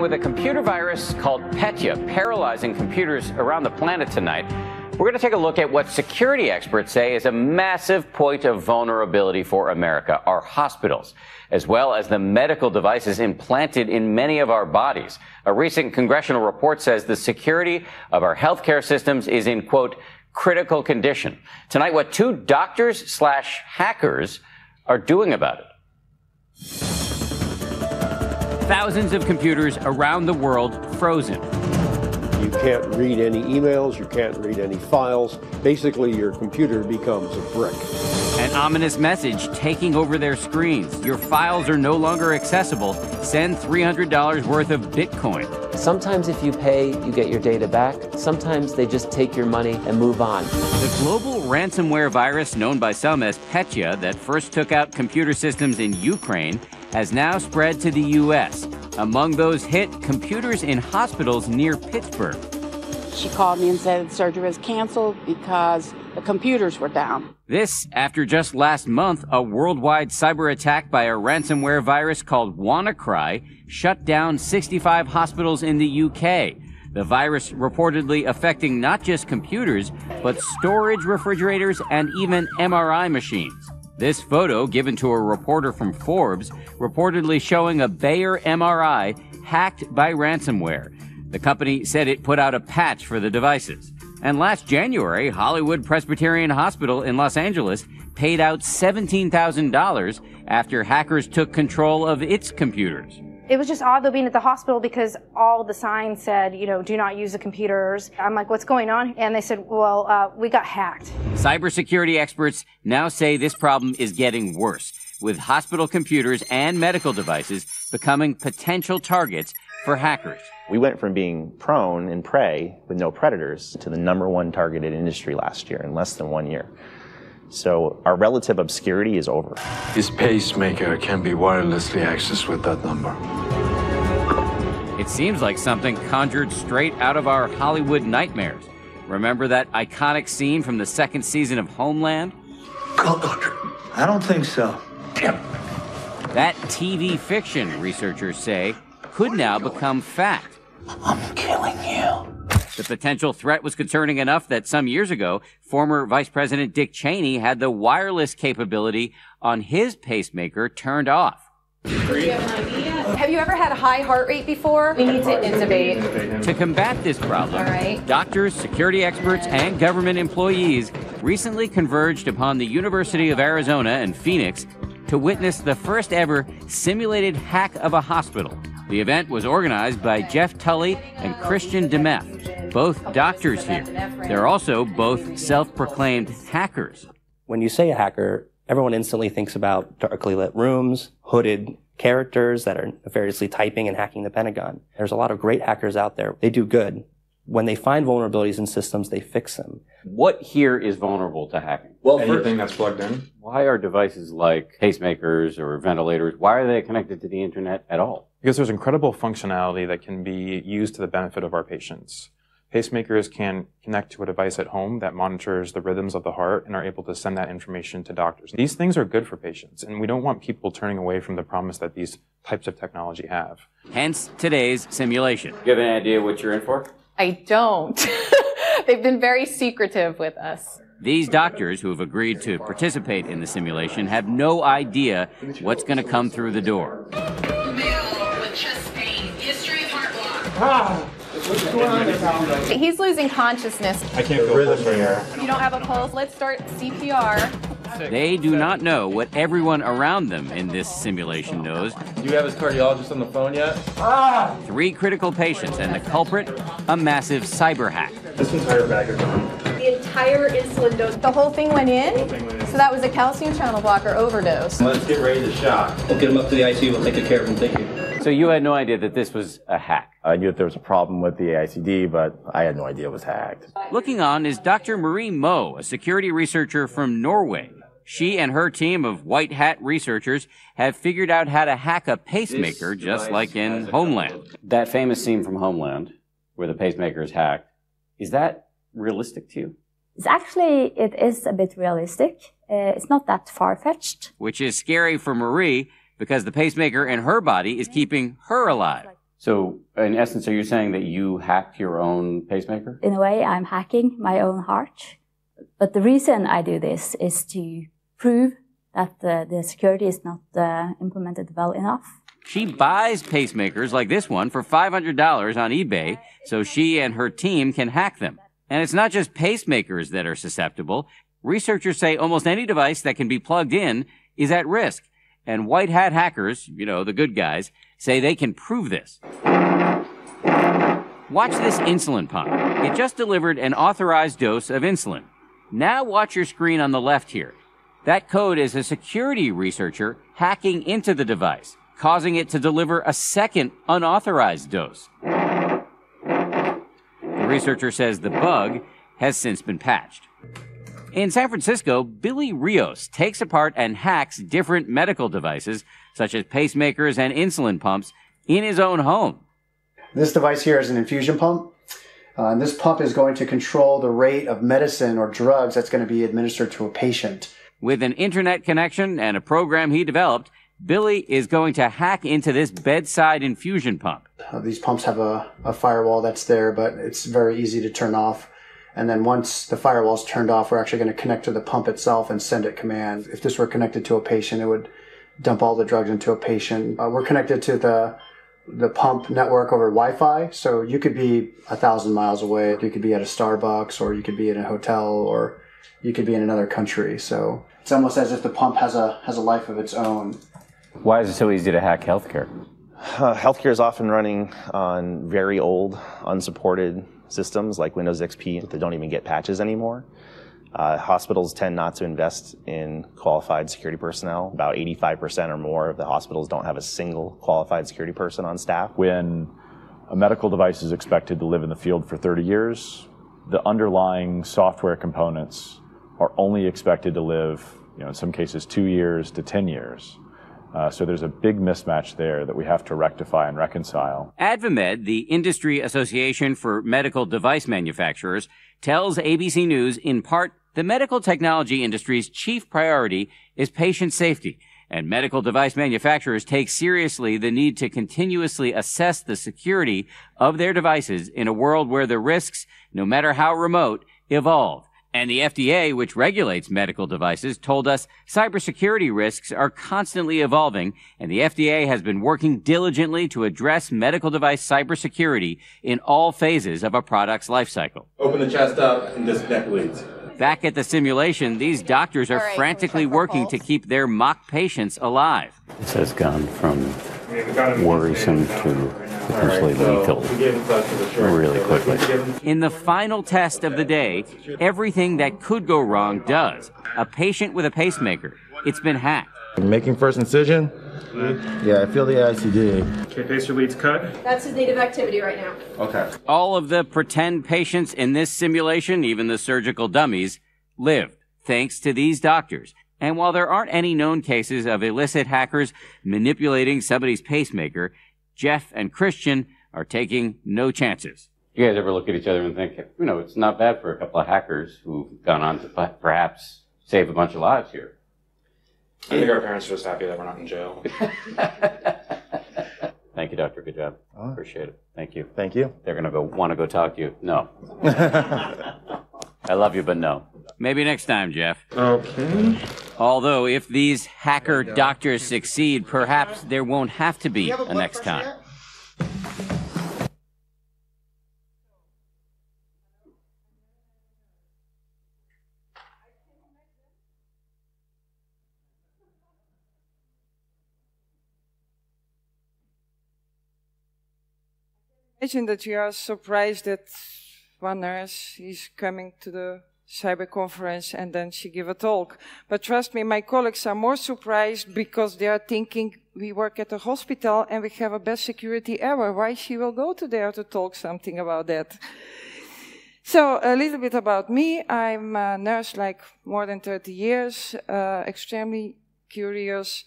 With a computer virus called Petya paralyzing computers around the planet tonight, we're going to take a look at what security experts say is a massive point of vulnerability for America, our hospitals, as well as the medical devices implanted in many of our bodies. A recent congressional report says the security of our healthcare systems is in, quote, critical condition. Tonight, what two doctors slash hackers are doing about it. Thousands of computers around the world frozen. You can't read any emails, you can't read any files. Basically, your computer becomes a brick. An ominous message taking over their screens. Your files are no longer accessible. Send $300 worth of Bitcoin. Sometimes, if you pay, you get your data back. Sometimes they just take your money and move on. The global ransomware virus, known by some as Petya, that first took out computer systems in Ukraine, has now spread to the U.S. Among those hit, computers in hospitals near Pittsburgh. She called me and said surgery was canceled because the computers were down. This after just last month, a worldwide cyber attack by a ransomware virus called WannaCry shut down 65 hospitals in the UK. The virus reportedly affecting not just computers, but storage refrigerators and even MRI machines. This photo, given to a reporter from Forbes, reportedly showing a Bayer MRI hacked by ransomware. The company said it put out a patch for the devices. And last January, Hollywood Presbyterian Hospital in Los Angeles paid out $17,000 after hackers took control of its computers. It was just odd though being at the hospital because all the signs said, you know, do not use the computers. I'm like, what's going on? And they said, well, uh, we got hacked. Cybersecurity experts now say this problem is getting worse, with hospital computers and medical devices becoming potential targets for hackers. We went from being prone and prey with no predators to the number one targeted industry last year in less than one year. So our relative obscurity is over. His pacemaker can be wirelessly accessed with that number. It seems like something conjured straight out of our Hollywood nightmares. Remember that iconic scene from the second season of Homeland? Call doctor. I don't think so. Damn. That TV fiction, researchers say, could now become fact. I'm killing you. The potential threat was concerning enough that some years ago, former Vice President Dick Cheney had the wireless capability on his pacemaker turned off. Have you ever had a high heart rate before? We need to intubate. To combat this problem, doctors, security experts, and government employees recently converged upon the University of Arizona and Phoenix to witness the first ever simulated hack of a hospital. The event was organized by Jeff Tully and Christian Dameff, both doctors here. They're also both self proclaimed hackers. When you say a hacker, everyone instantly thinks about darkly lit rooms, hooded characters that are nefariously typing and hacking the Pentagon. There's a lot of great hackers out there. They do good. When they find vulnerabilities in systems, they fix them. What here is vulnerable to hacking? Well, anything that's plugged in. Why are devices like pacemakers or ventilators, why are they connected to the internet at all? Because there's incredible functionality that can be used to the benefit of our patients. Pacemakers can connect to a device at home that monitors the rhythms of the heart and are able to send that information to doctors. These things are good for patients, and we don't want people turning away from the promise that these types of technology have. Hence today's simulation. Do you have any idea what you're in for? I don't. They've been very secretive with us. These doctors who have agreed to participate in the simulation have no idea what's going to come through the door. He's losing consciousness. I can't feel rhythm here. You don't have a pulse. Let's start CPR. They do not know what everyone around them in this simulation knows. Do you have his cardiologist on the phone yet? Ah! Three critical patients and the culprit, a massive cyber hack. This entire bag is gone. The entire insulin dose. The whole thing went in? So that was a calcium channel blocker overdose. Let's get ready to shock. We'll get him up to the ICU. We'll take care of him. Thank you. So you had no idea that this was a hack? I knew that there was a problem with the AICD, but I had no idea it was hacked. Looking on is Dr. Marie Moe, a security researcher from Norway. She and her team of white hat researchers have figured out how to hack a pacemaker just like in Homeland. That famous scene from Homeland where the pacemaker is hacked, is that realistic to you? It's actually, it is a bit realistic. Uh, it's not that far-fetched. Which is scary for Marie because the pacemaker in her body is keeping her alive. So, in essence, are you saying that you hacked your own pacemaker? In a way, I'm hacking my own heart. But the reason I do this is to prove that the, the security is not uh, implemented well enough. She buys pacemakers like this one for $500 on eBay so she and her team can hack them. And it's not just pacemakers that are susceptible. Researchers say almost any device that can be plugged in is at risk. And white hat hackers, you know, the good guys, say they can prove this. Watch this insulin pump. It just delivered an authorized dose of insulin. Now watch your screen on the left here. That code is a security researcher hacking into the device, causing it to deliver a second unauthorized dose. The researcher says the bug has since been patched. In San Francisco, Billy Rios takes apart and hacks different medical devices, such as pacemakers and insulin pumps, in his own home. This device here is an infusion pump. Uh, and this pump is going to control the rate of medicine or drugs that's going to be administered to a patient. With an internet connection and a program he developed, Billy is going to hack into this bedside infusion pump. Uh, these pumps have a, a firewall that's there, but it's very easy to turn off. And then once the firewall is turned off, we're actually going to connect to the pump itself and send it commands. If this were connected to a patient, it would dump all the drugs into a patient. Uh, we're connected to the the pump network over Wi-Fi, so you could be a thousand miles away. You could be at a Starbucks, or you could be in a hotel, or you could be in another country. So it's almost as if the pump has a has a life of its own. Why is it so easy to hack healthcare? Uh, healthcare is often running on very old, unsupported systems like Windows XP that don't even get patches anymore. Uh, hospitals tend not to invest in qualified security personnel. About 85% or more of the hospitals don't have a single qualified security person on staff. When a medical device is expected to live in the field for 30 years, the underlying software components are only expected to live, you know, in some cases, two years to 10 years. Uh, so there's a big mismatch there that we have to rectify and reconcile. AdvaMed, the industry association for medical device manufacturers, tells ABC News in part the medical technology industry's chief priority is patient safety, and medical device manufacturers take seriously the need to continuously assess the security of their devices in a world where the risks, no matter how remote, evolve. And the FDA, which regulates medical devices, told us cybersecurity risks are constantly evolving, and the FDA has been working diligently to address medical device cybersecurity in all phases of a product's lifecycle. Open the chest up and disconnect leads. Back at the simulation, these doctors are right, frantically working to keep their mock patients alive. This has gone from worrisome to potentially lethal really quickly. In the final test of the day, everything that could go wrong does. A patient with a pacemaker. It's been hacked. Making first incision. Mm-hmm. Yeah, I feel the ICD. Okay, pacer leads cut. That's his native activity right now. Okay. All of the pretend patients in this simulation, even the surgical dummies, lived thanks to these doctors. And while there aren't any known cases of illicit hackers manipulating somebody's pacemaker, Jeff and Christian are taking no chances. You guys ever look at each other and think, you know, it's not bad for a couple of hackers who've gone on to perhaps save a bunch of lives here? I think our parents are just happy that we're not in jail. Thank you, doctor. Good job. Appreciate it. Thank you. Thank you. They're gonna go want to go talk to you. No. I love you, but no. Maybe next time, Jeff. Okay. Although, if these hacker doctors succeed, perhaps there won't have to be a next time. Imagine that you are surprised that one nurse is coming to the cyber conference and then she give a talk. But trust me, my colleagues are more surprised because they are thinking we work at a hospital and we have a best security ever. Why she will go to there to talk something about that? So a little bit about me. I'm a nurse like more than 30 years, uh, extremely curious,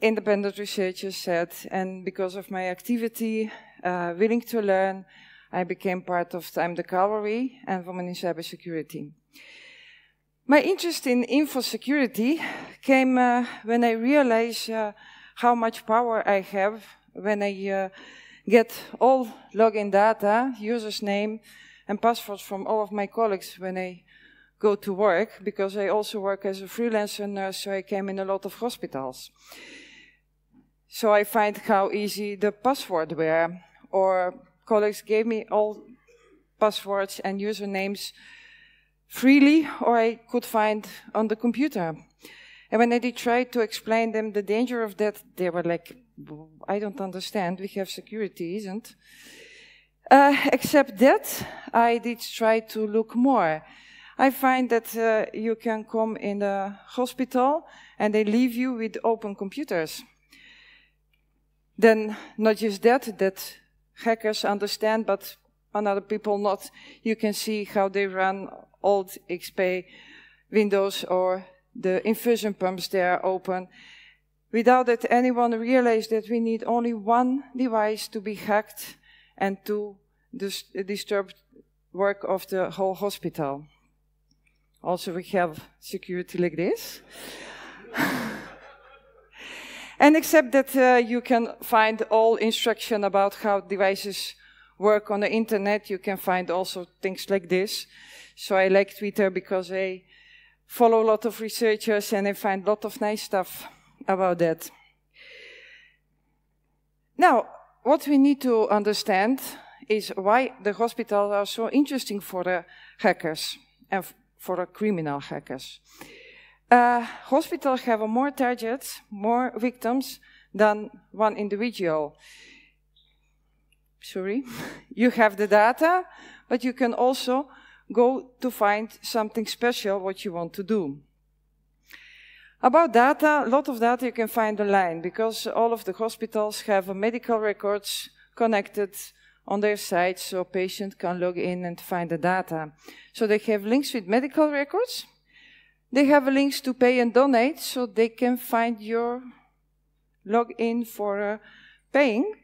independent researcher said, and because of my activity, uh, willing to learn, I became part of I'm the Cavalry and Women in Cybersecurity. My interest in info security came uh, when I realized uh, how much power I have when I uh, get all login data, users name, and passwords from all of my colleagues when I go to work, because I also work as a freelancer nurse, so I came in a lot of hospitals. So I find how easy the password were, or colleagues gave me all passwords and usernames freely, or I could find on the computer. And when I did try to explain them the danger of that, they were like, I don't understand. We have security, isn't? Uh, except that, I did try to look more. I find that uh, you can come in a hospital and they leave you with open computers. Then, not just that, that hackers understand, but other people not. You can see how they run old XP Windows or the infusion pumps they are open without that anyone realized that we need only one device to be hacked and to dis disturb work of the whole hospital. Also, we have security like this. and except that uh, you can find all instruction about how devices work on the internet, you can find also things like this. So I like Twitter because I follow a lot of researchers and I find a lot of nice stuff about that. Now, what we need to understand is why the hospitals are so interesting for the hackers and for the criminal hackers. Uh, hospitals have more targets, more victims than one individual. Sorry, you have the data, but you can also go to find something special what you want to do. About data, a lot of data you can find online because all of the hospitals have medical records connected on their site so patient can log in and find the data. So they have links with medical records. They have links to pay and donate so they can find your login for uh, paying.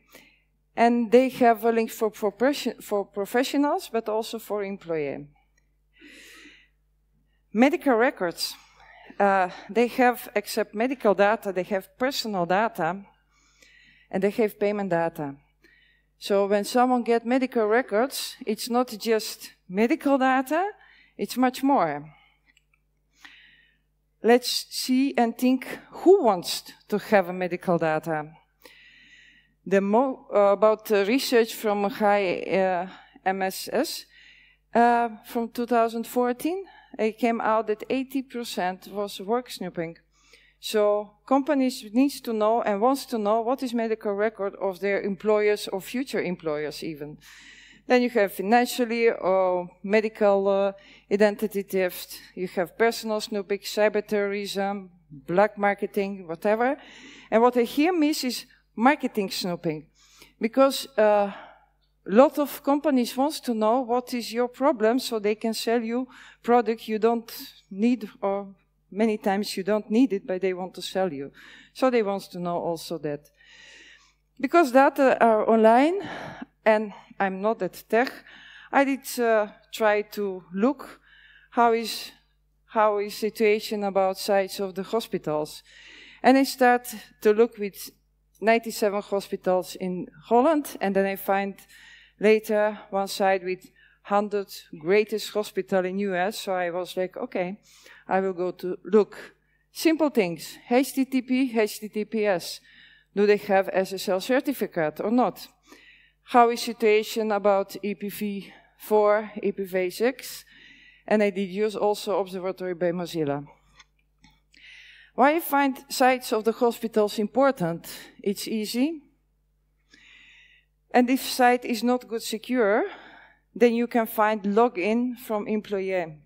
And they have a link for, for professionals, but also for employee. Medical records uh, they have, except medical data, they have personal data and they have payment data. So when someone gets medical records, it's not just medical data, it's much more. Let's see and think who wants to have medical data. The uh, about uh, research from High uh, MSS uh, from 2014, it came out that 80% was work snooping. So companies needs to know and wants to know what is medical record of their employers or future employers even. Then you have financially or medical uh, identity theft. You have personal snooping, cyber terrorism, black marketing, whatever. And what I hear miss is marketing snooping. Because uh, a lot of companies wants to know what is your problem so they can sell you product you don't need or many times you don't need it but they want to sell you so they want to know also that because data are online and i'm not at tech i did uh, try to look how is how is situation about sites of the hospitals and i start to look with 97 hospitals in holland and then i find later one side with 100 greatest hospital in US. So I was like, okay, I will go to look. Simple things. HTTP, HTTPS. Do they have SSL certificate or not? How is situation about IPv4, IPv6, And I did use also Observatory by Mozilla. Why I find sites of the hospitals important? It's easy. And if site is not good secure, then you can find login from employee.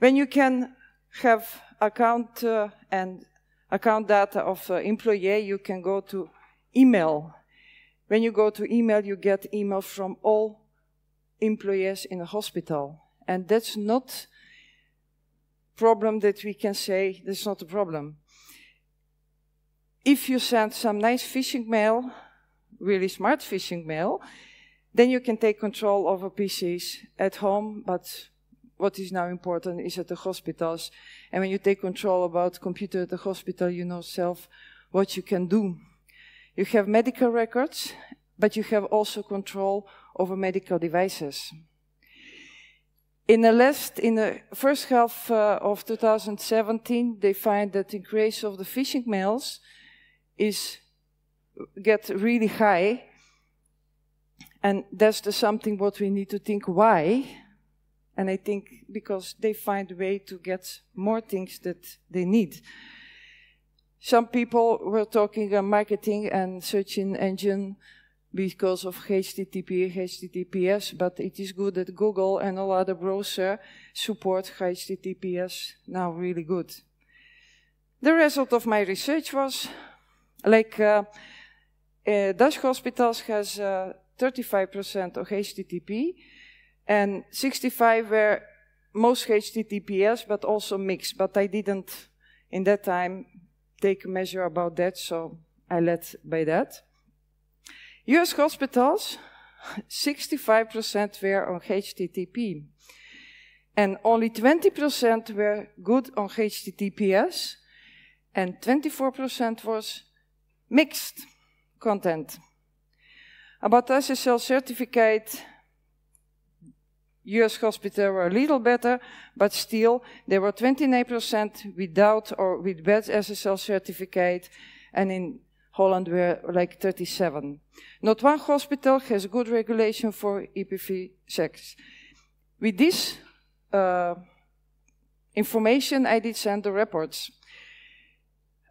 When you can have account uh, and account data of uh, employee, you can go to email. When you go to email, you get email from all employees in a hospital. And that's not problem that we can say that's not a problem. If you send some nice phishing mail really smart phishing mail, then you can take control over PCs at home, but what is now important is at the hospitals. And when you take control about computer at the hospital, you know self what you can do. You have medical records, but you have also control over medical devices. In the last, in the first half uh, of 2017, they find that the increase of the phishing mails is get really high, and that's the something what we need to think why. And I think because they find a way to get more things that they need. Some people were talking about marketing and search engine because of HTTP, HTTPS, but it is good that Google and all other browser support HTTPS now really good. The result of my research was like uh, uh, Dutch hospitals has 35% uh, of HTTP and 65 were most HTTPS, but also mixed. But I didn't in that time take a measure about that, so I let by that. US hospitals, 65% were on HTTP. And only 20% were good on HTTPS, and 24% was mixed content. About SSL certificate, US hospitals were a little better, but still there were 29% without or with bad SSL certificate, and in Holland were like 37. Not one hospital has good regulation for IPv6. With this uh, information, I did send the reports.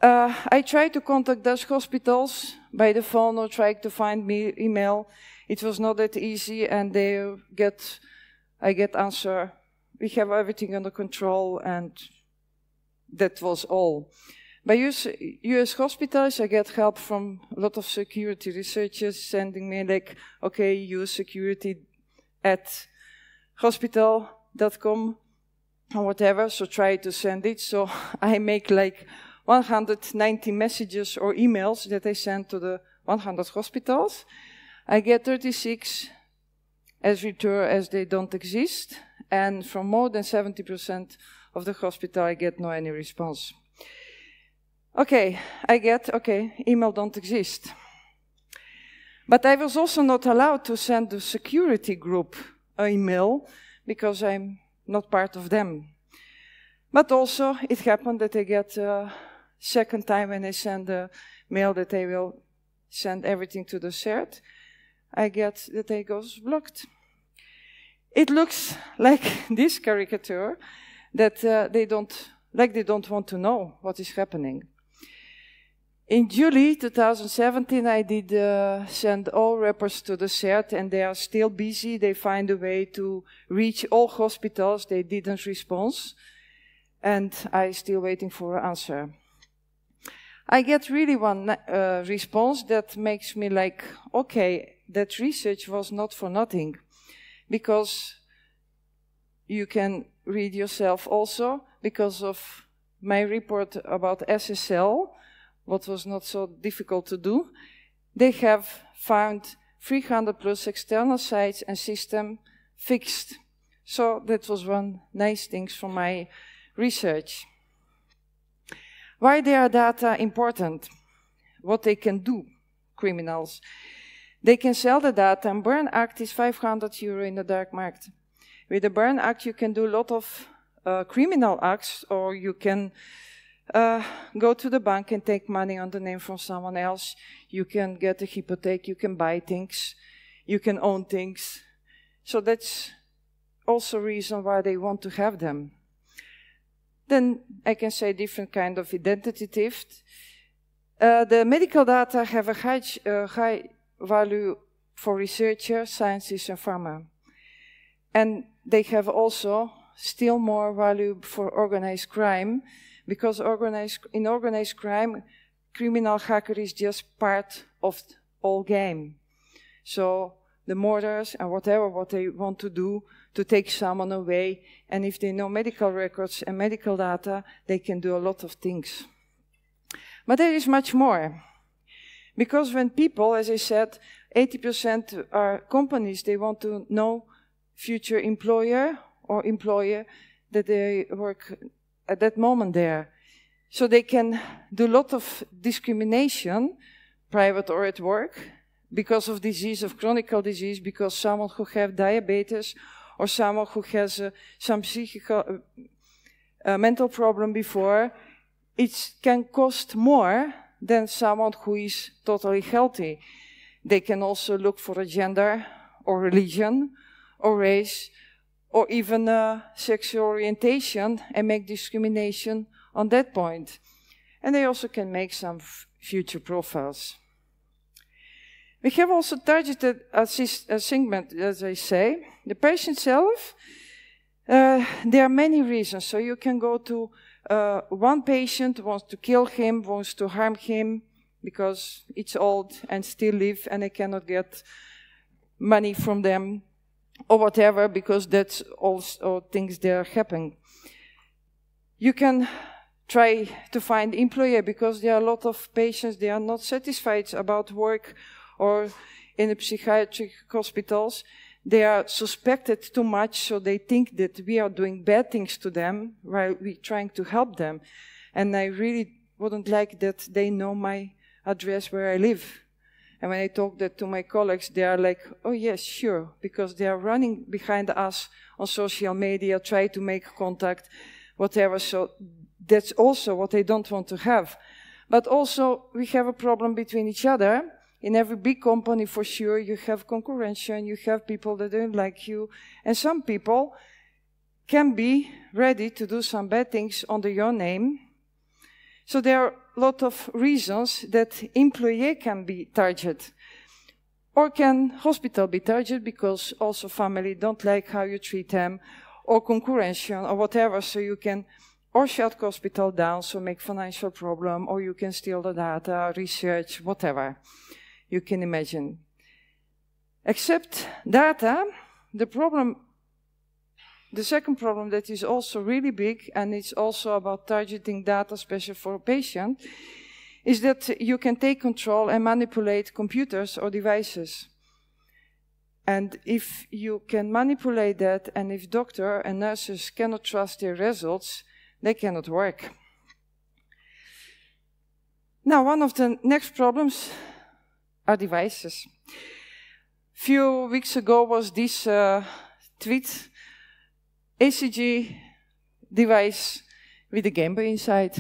Uh, I tried to contact Dutch hospitals by the phone or tried to find me email. It was not that easy, and they get, I get answer. We have everything under control, and that was all. By US, US hospitals, I get help from a lot of security researchers sending me like, okay, use security at hospital.com or whatever, so try to send it. So I make like 190 messages or emails that I send to the 100 hospitals. I get 36 as return as they don't exist, and from more than 70% of the hospital I get no any response. Okay, I get, okay, email don't exist. But I was also not allowed to send the security group an email because I'm not part of them. But also, it happened that I get a second time when I send a mail that they will send everything to the CERT, I get they goes blocked. It looks like this caricature that uh, they don't, like they don't want to know what is happening. In July 2017, I did uh, send all reports to the CERT, and they are still busy. They find a way to reach all hospitals. They didn't respond, and I'm still waiting for an answer. I get really one uh, response that makes me like, okay, that research was not for nothing, because you can read yourself also because of my report about SSL what was not so difficult to do, they have found 300 plus external sites and system fixed. So that was one nice thing from my research. Why are data important? What they can do, criminals. They can sell the data and Burn Act is 500 euro in the dark market. With the Burn Act you can do a lot of uh, criminal acts or you can uh, go to the bank and take money on the name from someone else. You can get a hypothèque, you can buy things, you can own things. So that's also reason why they want to have them. Then I can say different kind of identity theft. Uh, the medical data have a high, uh, high value for researchers, scientists, and pharma. And they have also still more value for organized crime because organized, in organized crime, criminal hacker is just part of the whole game. So the murders and whatever what they want to do to take someone away, and if they know medical records and medical data, they can do a lot of things. But there is much more. Because when people, as I said, 80% are companies, they want to know future employer or employer that they work at that moment there. So they can do a lot of discrimination, private or at work, because of disease, of chronic disease, because someone who have diabetes or someone who has uh, some psychical, uh, mental problem before, it can cost more than someone who is totally healthy. They can also look for a gender or religion or race or even a sexual orientation and make discrimination on that point. And they also can make some future profiles. We have also targeted a, segment, as I say. The patient self, uh, there are many reasons. So you can go to uh, one patient wants to kill him, wants to harm him because it's old and still live and I cannot get money from them or whatever because that's also things that are happening. You can try to find employer because there are a lot of patients they are not satisfied about work or in the psychiatric hospitals, they are suspected too much, so they think that we are doing bad things to them while we're trying to help them. And I really wouldn't like that they know my address where I live. And when I talk that to my colleagues, they are like, oh yes, sure, because they are running behind us on social media, try to make contact, whatever. So that's also what they don't want to have. But also we have a problem between each other in every big company for sure you have concurrence you have people that don't like you. And some people can be ready to do some bad things under your name. So there are a lot of reasons that employee can be targeted. Or can hospital be targeted because also family don't like how you treat them or concurrence or whatever so you can or shut hospital down so make financial problem or you can steal the data research whatever you can imagine. Except data, the problem, the second problem that is also really big, and it's also about targeting data, special for a patient, is that you can take control and manipulate computers or devices. And if you can manipulate that, and if doctor and nurses cannot trust their results, they cannot work. Now, one of the next problems our devices. Few weeks ago was this uh, tweet, ECG device with a Game Boy inside.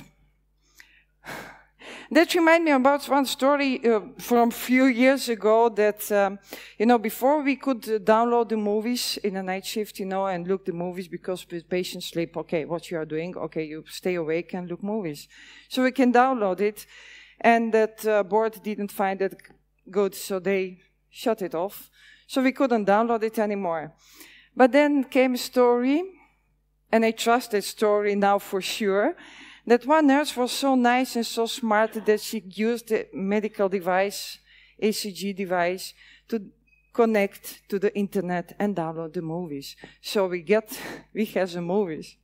that reminds me about one story uh, from a few years ago that, um, you know, before we could uh, download the movies in a night shift, you know, and look the movies because patients sleep, okay, what you are doing, okay, you stay awake and look movies. So we can download it. And that uh, board didn't find it good, so they shut it off. So we couldn't download it anymore. But then came a story, and I trust that story now for sure, that one nurse was so nice and so smart that she used the medical device, ECG device, to connect to the internet and download the movies. So we get, we have the movies.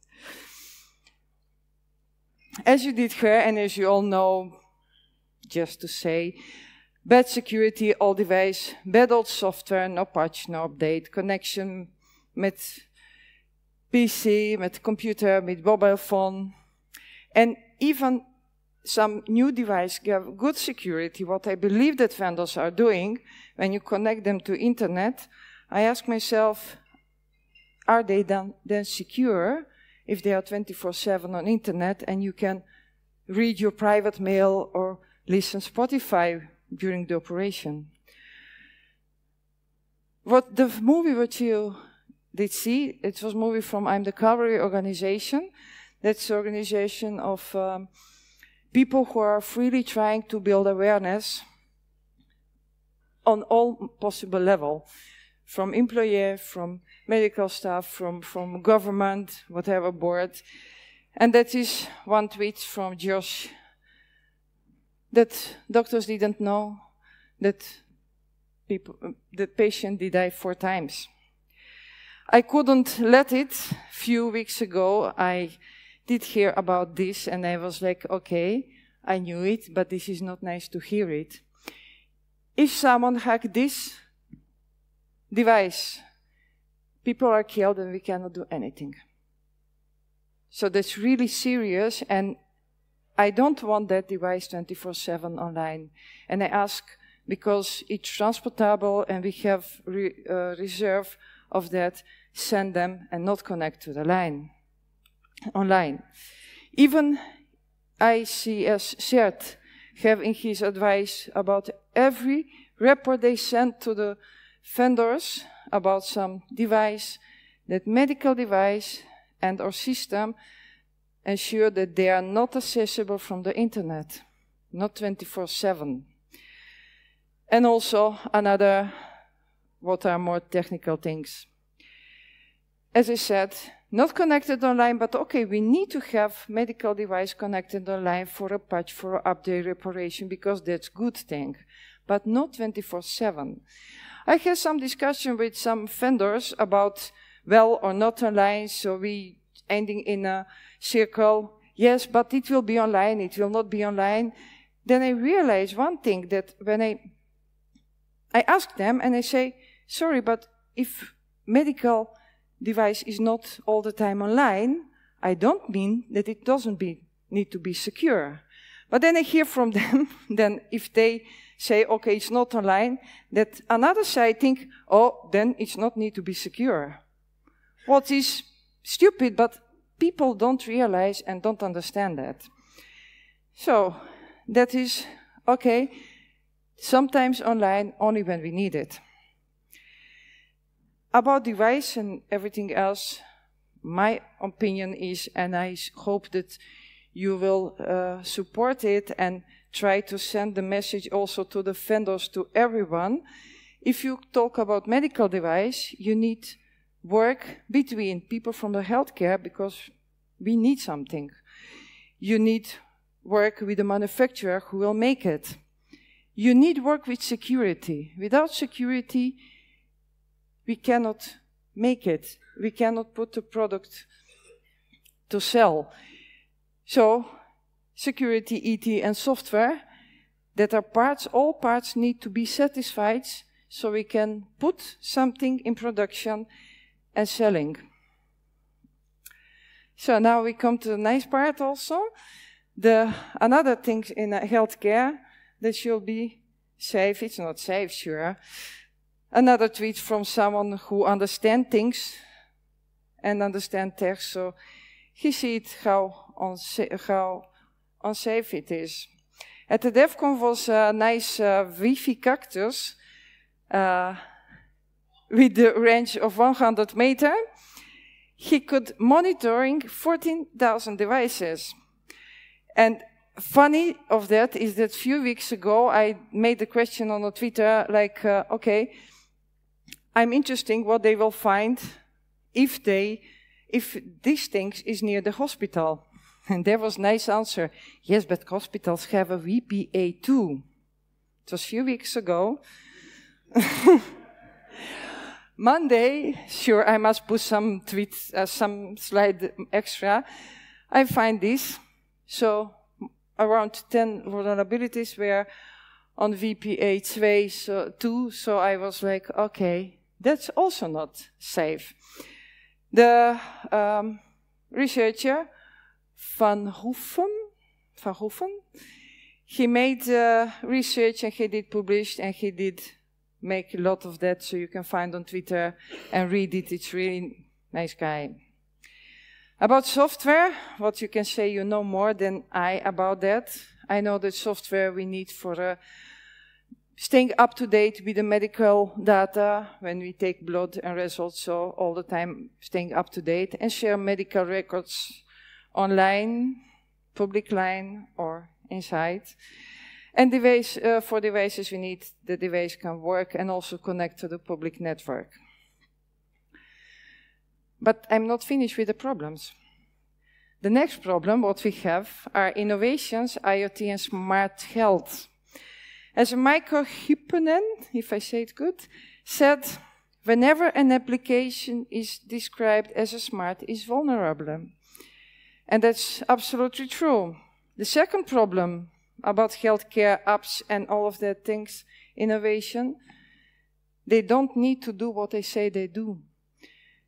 As you did her, and as you all know, just to say, Bad security, all device, bad old software, no patch, no update, connection met PC, met computer, met mobile phone. And even some new device give good security, what I believe that vendors are doing, when you connect them to internet, I ask myself, are they then, then secure if they are 24-7 on internet and you can read your private mail or listen Spotify during the operation. What the movie what you did see, it was a movie from I'm the Cavalry organization. That's organization of um, people who are freely trying to build awareness on all possible level, from employer, from medical staff, from, from government, whatever board. And that is one tweet from Josh that doctors didn't know that people, the patient did die four times. I couldn't let it. A few weeks ago, I did hear about this and I was like, okay, I knew it, but this is not nice to hear it. If someone hacked this device, people are killed and we cannot do anything. So that's really serious and I don't want that device 24 7 online. And I ask because it's transportable and we have re, uh, reserve of that, send them and not connect to the line online. Even ICS CERT have in his advice about every report they send to the vendors about some device, that medical device and our system ensure that they are not accessible from the internet, not 24 7. And also another, what are more technical things. As I said, not connected online, but okay, we need to have medical device connected online for a patch, for update reparation, because that's good thing, but not 24-7. I had some discussion with some vendors about well or not online, so we ending in a circle. Yes, but it will be online, it will not be online. Then I realized one thing that when I I ask them and I say, sorry, but if medical device is not all the time online, I don't mean that it doesn't be, need to be secure. But then I hear from them, then if they say, okay, it's not online, that another side think, oh, then it's not need to be secure. What is stupid, but people don't realize and don't understand that. So, that is, okay, sometimes online only when we need it. About device and everything else, my opinion is, and I hope that you will uh, support it and try to send the message also to the vendors, to everyone. If you talk about medical device, you need work between people from the healthcare because we need something. You need work with the manufacturer who will make it. You need work with security. Without security, we cannot make it. We cannot put the product to sell. So, security, ET, and software that are parts, all parts need to be satisfied so we can put something in production So now we come to the nice part also. The another thing in healthcare that should be safe. It's not safe, sure. Another tweet from someone who understands things and understands tech, so he sees how, unsa- how unsafe it is. At the DEFCON was a nice uh, Wi-Fi cactus uh, with the range of 100 meter. He could monitoring 14,000 devices. And funny of that is that a few weeks ago I made a question on Twitter like, uh, okay, I'm interested what they will find if they, if these things is near the hospital. And there was nice answer. Yes, but hospitals have a WPA2. It was a few weeks ago. Monday, sure, I must put some tweets, uh, some slide extra. I find this. So around 10 vulnerabilities were on WPA 2, so, 2, so I was like, okay, that's also not safe. The um, researcher, Vanhoef, Van Hoeven, he made uh, research and he did publish and he did make a lot of that, so you can find on Twitter and read it. It's really nice guy. About software, what you can say you know more than I about that. I know that software we need for uh, staying up to date with the medical data when we take blood and results, so all the time staying up to date and share medical records online, public line, or inside. And device, uh, for devices, we need the device can work and also connect to the public network. But I'm not finished with the problems. The next problem, what we have, are innovations, IoT and smart health. As Mikko Hyppönen, if I say it good, said, whenever an application is described as a smart, is vulnerable. And that's absolutely true. The second problem about healthcare apps and all of that things, innovation, they don't need to do what they say they do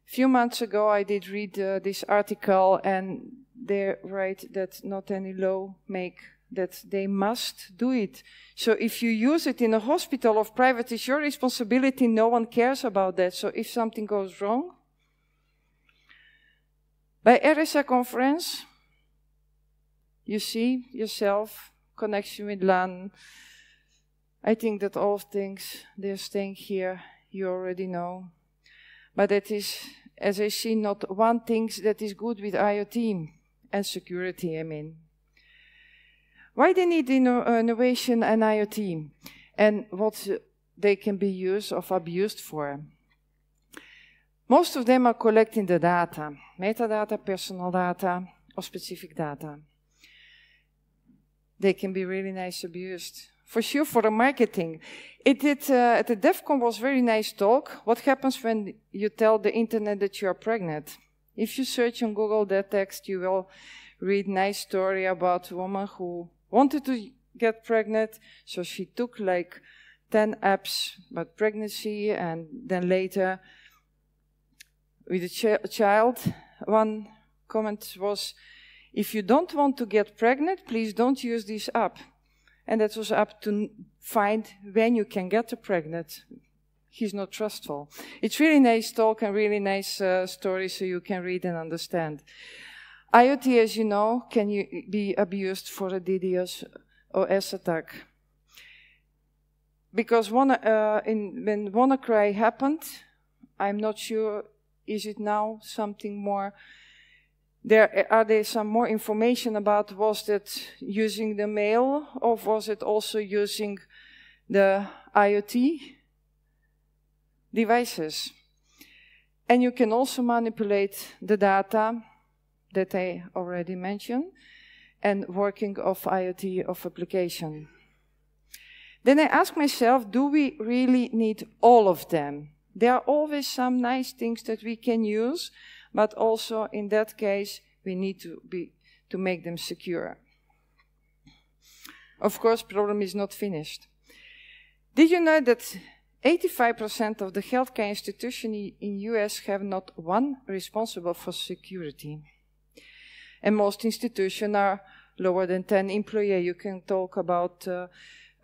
A few months ago, I did read uh, this article, and they write that not any law make that they must do it. So if you use it in a hospital or private, it's your responsibility. No one cares about that. So if something goes wrong, by RSA conference, you see yourself, connection with LAN. I think that all things they're staying here, you already know. But that is, as I see, not one thing that is good with IoT and security, I mean. Why they need innovation and IoT and what they can be used or abused for? Most of them are collecting the data, metadata, personal data, or specific data. They can be really nice abused. For sure, for the marketing. It did, uh, at the DEF CON was very nice talk. What happens when you tell the internet that you are pregnant? If you search on Google that text, you will read nice story about a woman who wanted to get pregnant, so she took like 10 apps about pregnancy, and then later with a ch- child, one comment was, if you don't want to get pregnant, please don't use this app. And that was up to find when you can get pregnant. He's not trustful. It's really nice talk and really nice uh, story so you can read and understand. IoT, as you know, can you be abused for a DDoS OS attack. Because one, uh, in, when WannaCry happened, I'm not sure, is it now something more? There, are there some more information about was it using the mail or was it also using the IoT devices? And you can also manipulate the data that I already mentioned and working of IoT of application. Then I ask myself, do we really need all of them? There are always some nice things that we can use, but also in that case, we need to be to make them secure. Of course, problem is not finished. Did you know that 85% of the healthcare institutions in US have not one responsible for security? and most institutions are lower than 10 employees. You can talk about uh,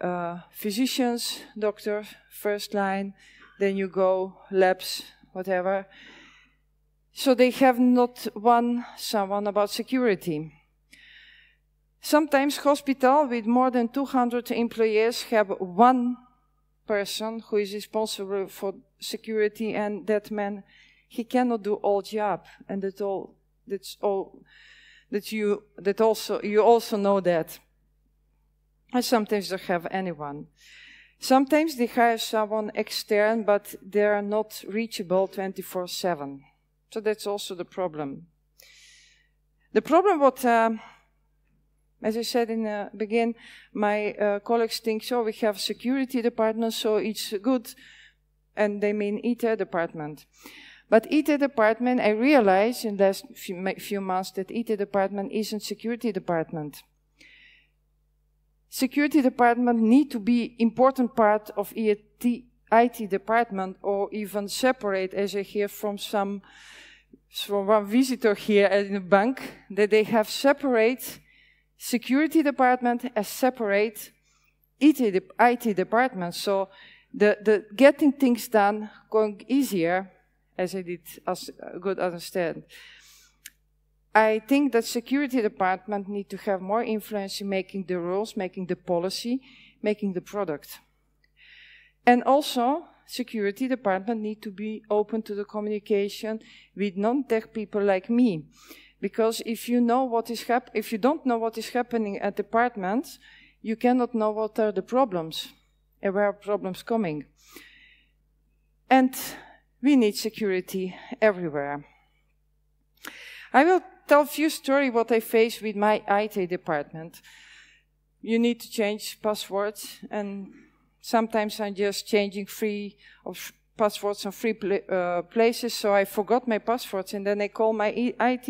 uh, physicians, doctors, first line, then you go labs, whatever. So they have not one someone about security. Sometimes hospital with more than 200 employees have one person who is responsible for security and that man he cannot do all job and that all that's all that you that also you also know that. I sometimes don't have anyone. Sometimes they hire someone extern, but they are not reachable 24/7. So that's also the problem. The problem, what uh, as I said in the beginning, my uh, colleagues think so. We have security department, so it's good, and they mean IT department. But IT department, I realized in the last few months that IT department isn't security department. Security department need to be important part of IT, IT department or even separate, as I hear from some, from one visitor here in the bank, that they have separate security department as separate IT, IT department. So the, the getting things done going easier as I did as good understand. I think that security department need to have more influence in making the rules, making the policy, making the product. And also, security department need to be open to the communication with non-tech people like me. Because if you know what is hap- if you don't know what is happening at departments, you cannot know what are the problems and where are problems coming. And we need security everywhere. I will tell a few stories what I face with my IT department. You need to change passwords, and sometimes I'm just changing free of passwords on free pl uh, places, so I forgot my passwords, and then I call my e IT,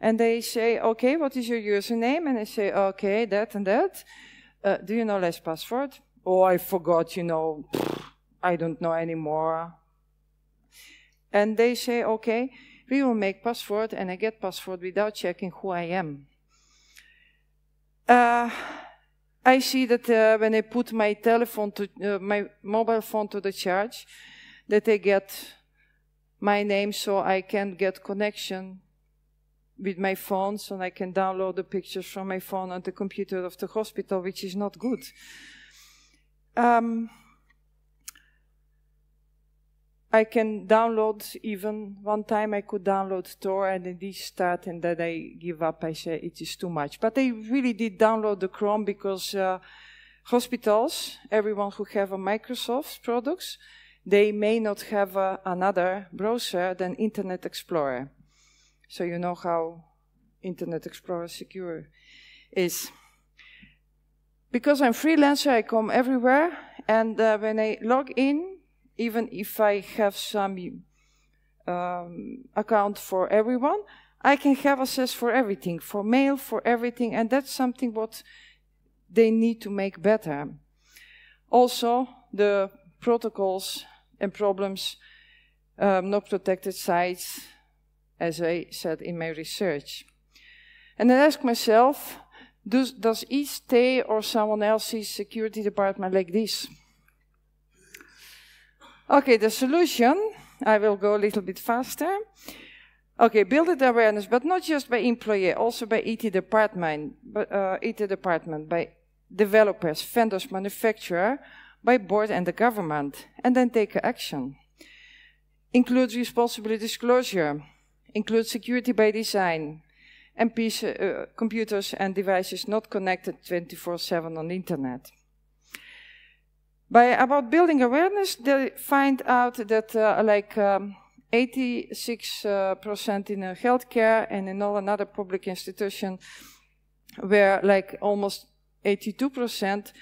and they say, "Okay, what is your username?" And I say, "Okay, that and that." Uh, do you know less password? Oh, I forgot. You know, I don't know anymore. And they say, okay, we will make password and I get password without checking who I am. Uh, I see that uh, when I put my telephone to uh, my mobile phone to the charge, that I get my name so I can get connection with my phone so I can download the pictures from my phone on the computer of the hospital, which is not good. Um, I can download even one time I could download Tor and then this start and then I give up. I say it is too much. But I really did download the Chrome because uh, hospitals, everyone who have a Microsoft products, they may not have uh, another browser than Internet Explorer. So you know how Internet Explorer secure is. Because I'm freelancer, I come everywhere, and uh, when I log in, even if I have some um, account for everyone, I can have access for everything, for mail, for everything, and that's something what they need to make better. Also, the protocols and problems, um, not protected sites, as I said in my research. And I ask myself, does, does each stay or someone else's security department like this? Okay, the solution, I will go a little bit faster. Okay, build awareness, but not just by employee, also by IT department, but, uh, department, by developers, vendors, manufacturer, by board and the government, and then take action. Include responsibility disclosure, include security by design, and PC, uh, computers and devices not connected 24-7 on the internet. By about building awareness, they find out that uh, like 86% um, in healthcare and in all another public institution, where like almost 82%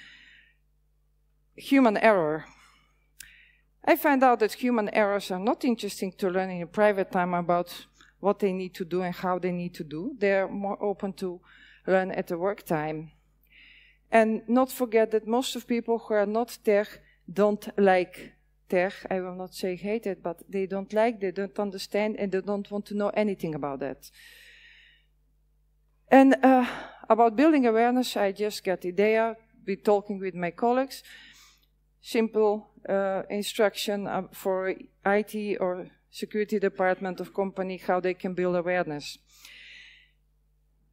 human error. I find out that human errors are not interesting to learn in a private time about what they need to do and how they need to do. They're more open to learn at the work time. And not forget that most of people who are not tech don't like tech. I will not say hate it, but they don't like, they don't understand, and they don't want to know anything about that. And uh, about building awareness, I just got idea, be talking with my colleagues. Simple uh, instruction uh, for IT or security department of company how they can build awareness.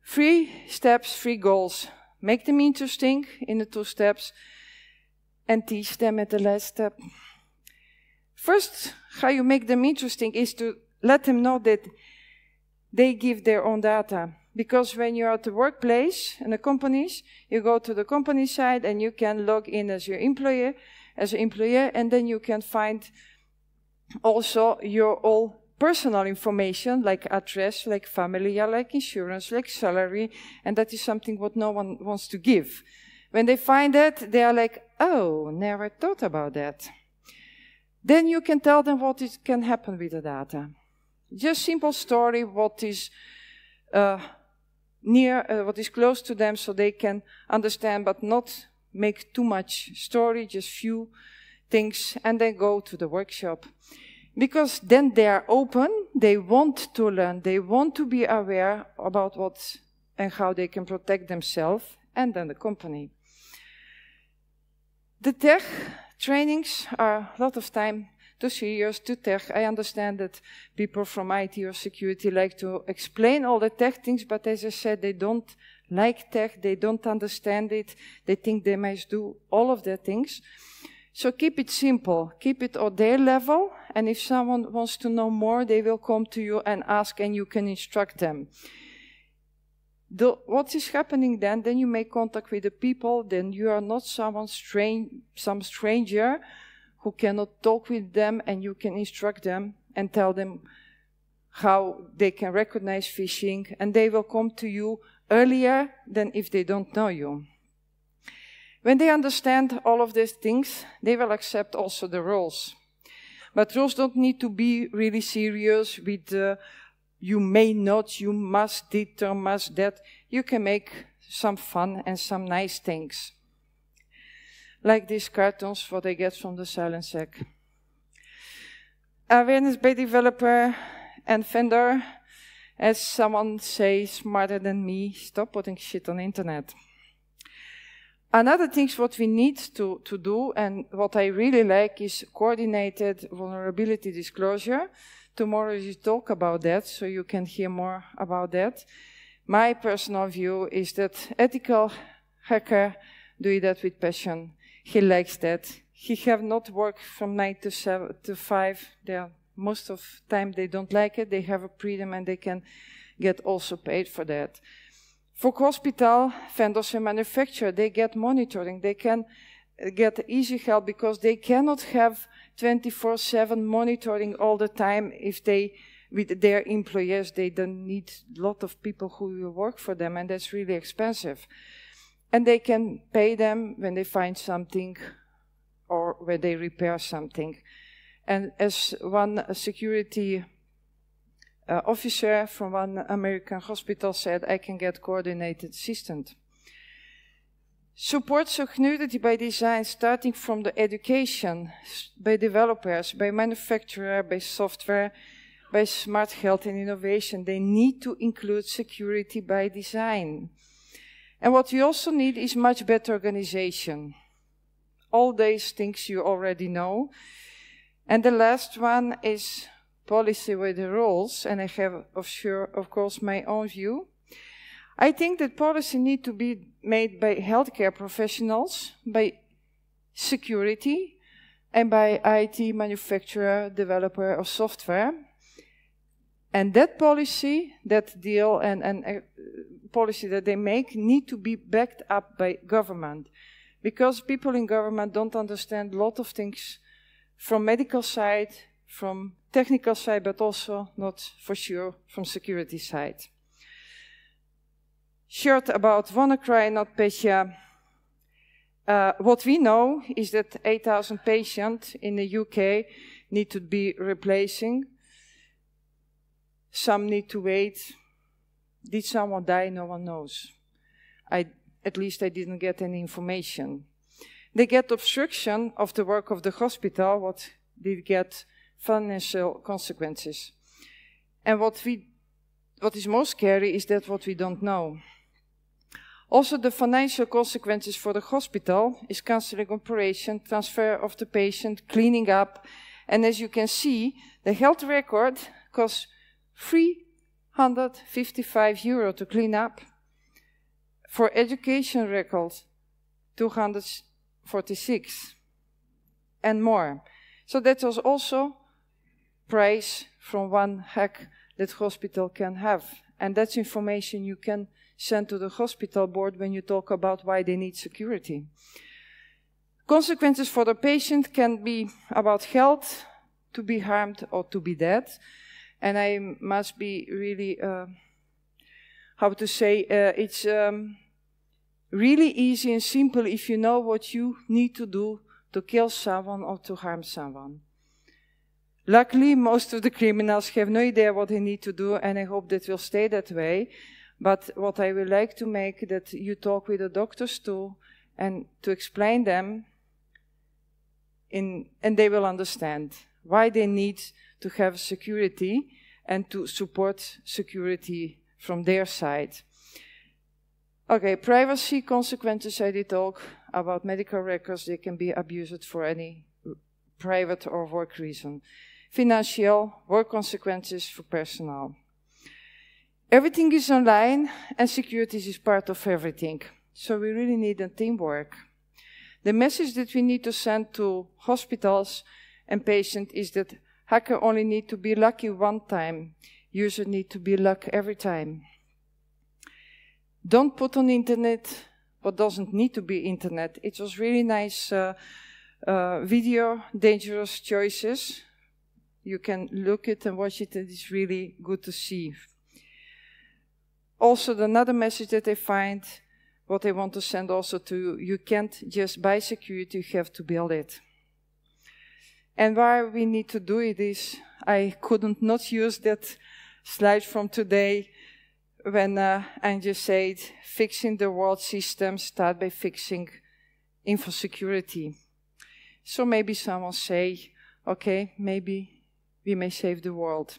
Three steps, three goals. Make them interesting in the two steps and teach them at the last step. First, how you make them interesting is to let them know that they give their own data. Because when you're at the workplace and the companies, you go to the company side and you can log in as your employer, as an employer, and then you can find also your all personal information like address, like family, like insurance, like salary, and that is something what no one wants to give. When they find that, they are like, oh, never thought about that. Then you can tell them what can happen with the data. Just simple story, what is uh, near, uh, what is close to them so they can understand, but not make too much story, just few things, and then go to the workshop. Because then they are open, they want to learn, they want to be aware about what and how they can protect themselves and then the company. The tech trainings are a lot of time too serious, too tech. I understand that people from IT or security like to explain all the tech things, but as I said, they don't like tech, they don't understand it, they think they must do all of their things. So keep it simple, keep it at their level, and if someone wants to know more, they will come to you and ask, and you can instruct them. The, what is happening then? Then you make contact with the people. Then you are not someone strange, some stranger who cannot talk with them, and you can instruct them and tell them how they can recognize phishing, and they will come to you earlier than if they don't know you. When they understand all of these things, they will accept also the rules. But rules don't need to be really serious with uh, you may not, you must this or must that. You can make some fun and some nice things. Like these cartoons, what I get from the Silent Sec. Awareness by developer and vendor, as someone says smarter than me, stop putting shit on the internet. Another things what we need to, to do and what I really like is coordinated vulnerability disclosure. Tomorrow you talk about that, so you can hear more about that. My personal view is that ethical hacker do that with passion. He likes that. He have not worked from nine to seven to five. They most of time they don't like it. They have a freedom and they can get also paid for that. For hospital vendors and manufacturer, they get monitoring. They can get easy help because they cannot have 24/7 monitoring all the time if they with their employers they don't need a lot of people who work for them and that's really expensive and they can pay them when they find something or when they repair something and as one security uh, officer from one American hospital said, I can get coordinated assistant. Support security by design, starting from the education, by developers, by manufacturer, by software, by smart health and innovation. They need to include security by design. And what we also need is much better organization. All these things you already know. And the last one is policy with the rules, and I have, of, sure, of course, my own view. I think that policy need to be made by healthcare professionals, by security, and by IT manufacturer, developer of software. And that policy, that deal and, and uh, policy that they make need to be backed up by government. Because people in government don't understand a lot of things from medical side, from technical side, but also not for sure from security side. Short about WannaCry, NotPetya. Uh, what we know is that 8,000 patients in the UK need to be replacing. Some need to wait. Did someone die? No one knows. I, at least I didn't get any information. They get obstruction of the work of the hospital, what did get financial consequences. And what we what is most scary is that what we don't know. Also, the financial consequences for the hospital is cancelling operation, transfer of the patient, cleaning up, and as you can see, the health record costs 355 euro to clean up. For education record, 246 and more. So that was also price from one hack that hospital can have. And that's information you can send to the hospital board when you talk about why they need security. Consequences for the patient can be about health, to be harmed or to be dead. And I must be really, uh, how to say, uh, it's um, really easy and simple if you know what you need to do to kill someone or to harm someone. Luckily, most of the criminals have no idea what they need to do, and I hope that will stay that way. But what I would like to make that you talk with the doctors too, and to explain them, in, and they will understand why they need to have security and to support security from their side. Okay, privacy consequences. I did talk about medical records. They can be abused for any private or work reason financial, work consequences for personnel. Everything is online and security is part of everything. So we really need a teamwork. The message that we need to send to hospitals and patients is that hacker only need to be lucky one time. User need to be lucky every time. Don't put on internet what doesn't need to be internet. It was really nice uh, uh, video, dangerous choices you can look it and watch it, and it's really good to see. Also, the another message that I find, what I want to send also to you, you can't just buy security, you have to build it. And why we need to do it is, I couldn't not use that slide from today when uh, Andrew said, fixing the world system, start by fixing info security. So maybe someone say, okay, maybe we may save the world.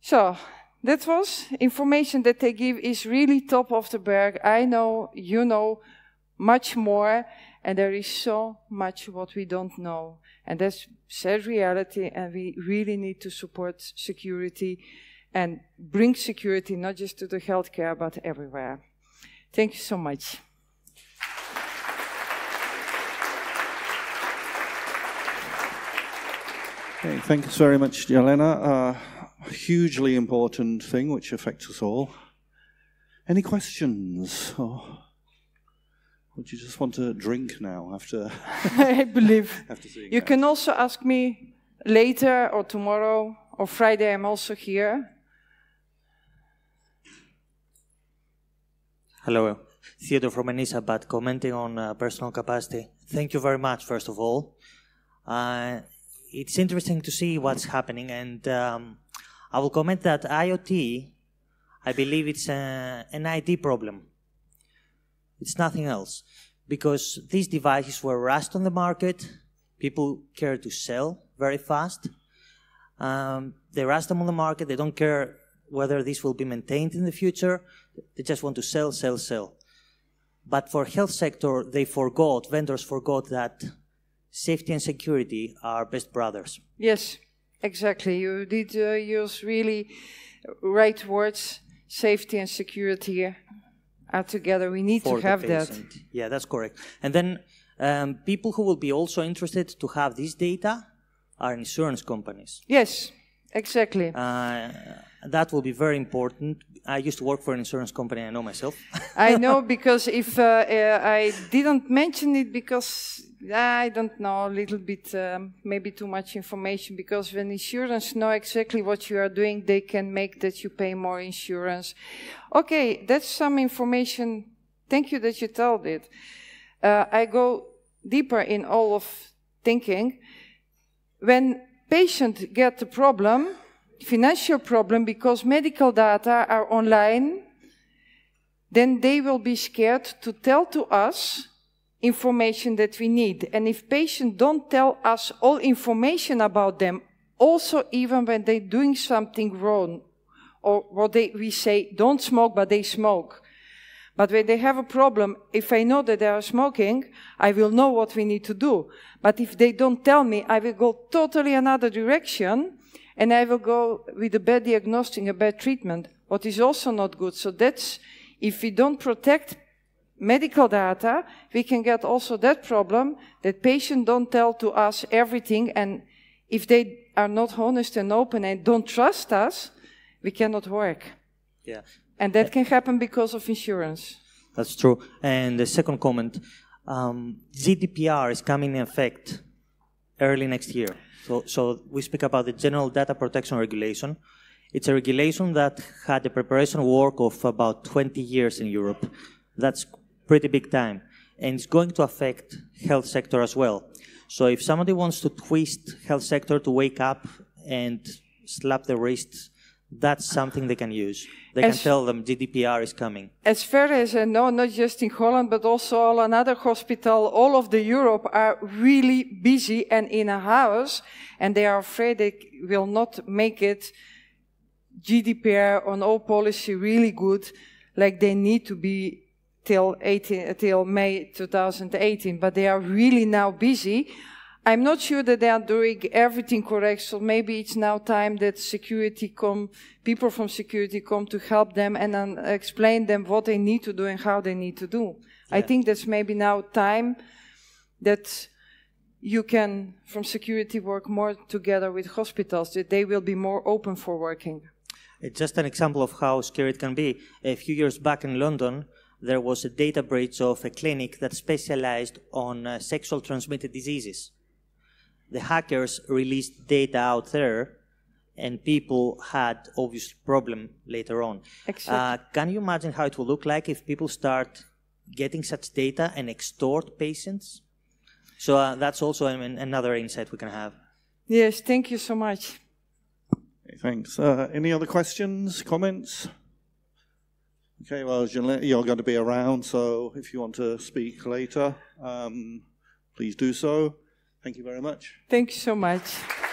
So, that was information that they give is really top of the berg. I know, you know, much more, and there is so much what we don't know. And that's sad reality, and we really need to support security and bring security not just to the healthcare, but everywhere. Thank you so much. Okay, thanks very much, Jelena. Uh, a hugely important thing which affects us all. Any questions? Or would you just want to drink now after? I believe. after seeing You that? can also ask me later or tomorrow or Friday. I'm also here. Hello, Theodore from Enisa, but commenting on uh, personal capacity. Thank you very much, first of all. Uh, it's interesting to see what's happening, and um, I will comment that IoT, I believe it's a, an ID problem. It's nothing else. Because these devices were rushed on the market, people care to sell very fast. Um, they rush them on the market, they don't care whether this will be maintained in the future. They just want to sell, sell, sell. But for health sector, they forgot, vendors forgot that safety and security are best brothers. Yes, exactly. You did uh, use really right words. Safety and security are together. We need to have that. Yeah, that's correct. And then um, people who will be also interested to have this data are insurance companies. Yes, exactly. Uh, that will be very important. I used to work for an insurance company. I know myself. I know because if uh, uh, I didn't mention it because I don't know a little bit, um, maybe too much information. Because when insurance know exactly what you are doing, they can make that you pay more insurance. Okay, that's some information. Thank you that you told it. Uh, I go deeper in all of thinking. When patient get a problem, financial problem because medical data are online, then they will be scared to tell to us information that we need. And if patients don't tell us all information about them, also even when they're doing something wrong, or what they, we say, don't smoke, but they smoke. But when they have a problem, if I know that they are smoking, I will know what we need to do. But if they don't tell me, I will go totally another direction and I will go with a bad diagnostic, a bad treatment, what is also not good. So that's, if we don't protect medical data, we can get also that problem that patients don't tell to us everything. And if they are not honest and open and don't trust us, we cannot work. Yeah. And that can happen because of insurance. That's true. And the second comment, um, GDPR is coming in effect early next year. So, so we speak about the General Data Protection Regulation. It's a regulation that had a preparation work of about 20 years in Europe. That's pretty big time. And it's going to affect health sector as well. So if somebody wants to twist health sector to wake up and slap the wrists, that's something they can use. They can tell them GDPR is coming. As far as uh, I know, not just in Holland, but also all another hospital, all of the Europe are really busy and in a house, and they are afraid they will not make it GDPR on all policy really good, like they need to be till 18, till May 2018. But they are really now busy. I'm not sure that they are doing everything correct, so maybe it's now time that security come, people from security come to help them and explain them what they need to do and how they need to do. I think that's maybe now time that you can, from security, work more together with hospitals, that they will be more open for working. It's just an example of how scary it can be. A few years back in London, there was a data breach of a clinic that specialized on uh, sexual transmitted diseases. The hackers released data out there, and people had obvious problem later on. Exactly. Uh, can you imagine how it will look like if people start getting such data and extort patients? So uh, that's also an, another insight we can have. Yes, thank you so much. Okay, thanks. Uh, any other questions, comments? Okay, well, you're going to be around, so if you want to speak later, um, please do so. Thank you very much. Thank you so much.